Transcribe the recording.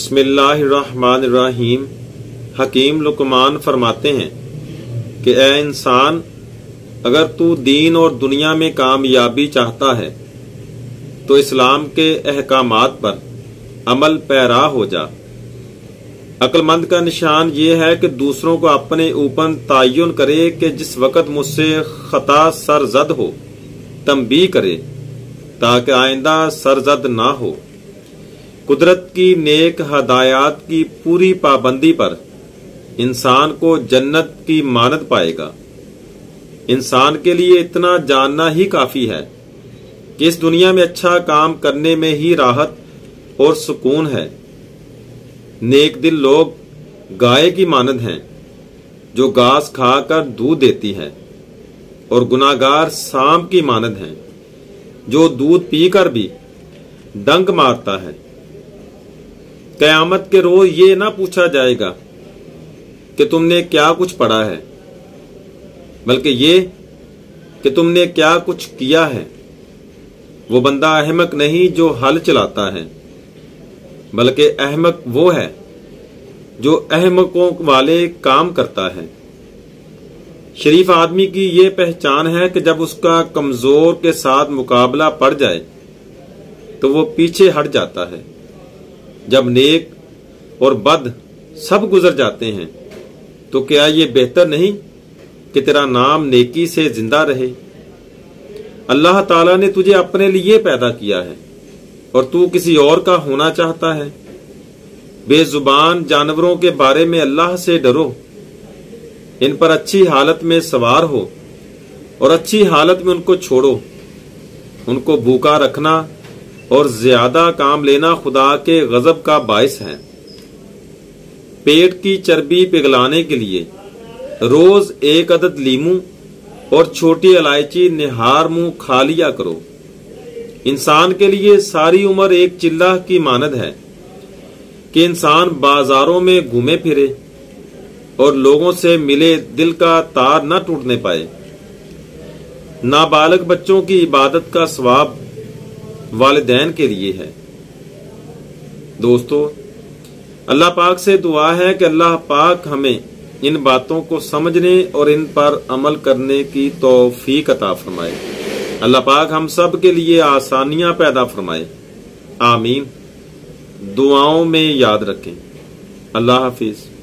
बसमीम हकीम लुकमान फरमाते हैं कि ए इंसान, अगर तू दीन और दुनिया में कामयाबी चाहता है तो इस्लाम के अहकाम पर अमल पैरा हो जा। अक्लमंद का निशान ये है कि दूसरों को अपने ऊपर तयन करे कि जिस वक़्त मुझसे खता सरजद हो, तंबी करे, ताकि आइंदा सरजद ना हो। कुदरत की नेक हदायत की पूरी पाबंदी पर इंसान को जन्नत की मानद पाएगा। इंसान के लिए इतना जानना ही काफ़ी है कि इस दुनिया में अच्छा काम करने में ही राहत और सुकून है। नेक दिल लोग गाय की मानद हैं, जो घास खाकर दूध देती है, और गुनागार सांप की मानद हैं, जो दूध पीकर भी डंक मारता है। कयामत के रोज ये ना पूछा जाएगा कि तुमने क्या कुछ पढ़ा है, बल्कि ये कि तुमने क्या कुछ किया है। वो बंदा अहमक नहीं जो हल चलाता है, बल्कि अहमक वो है जो अहमकों वाले काम करता है। शरीफ आदमी की ये पहचान है कि जब उसका कमज़ोर के साथ मुकाबला पड़ जाए तो वो पीछे हट जाता है। जब नेक और बद सब गुजर जाते हैं तो क्या ये बेहतर नहीं कि तेरा नाम नेकी से ज़िंदा रहे? अल्लाह ताला ने तुझे अपने लिए पैदा किया है, और तू किसी और का होना चाहता है। बेजुबान जानवरों के बारे में अल्लाह से डरो। इन पर अच्छी हालत में सवार हो, और अच्छी हालत में उनको छोड़ो। उनको भूखा रखना और ज़्यादा काम लेना खुदा के गजब का बायस है। पेट की चर्बी पिघलाने के लिए रोज एक अदद लीमू और छोटी इलायची निहार मुँह खा लिया करो। इंसान के लिए सारी उम्र एक चिल्ला की मानद है कि इंसान बाजारों में घूमे फिरे और लोगों से मिले दिल का तार न टूटने पाए। नाबालग बच्चों की इबादत का स्वाब वालदेन के लिए है। दोस्तों, अल्लाह पाक से दुआ है कि अल्लाह पाक हमें इन बातों को समझने और इन पर अमल करने की तोफीक अता फरमाए। अल्लाह पाक हम सब के लिए आसानियाँ पैदा फरमाए। आमीन। दुआओं में याद रखें। अल्लाह हाफिज़।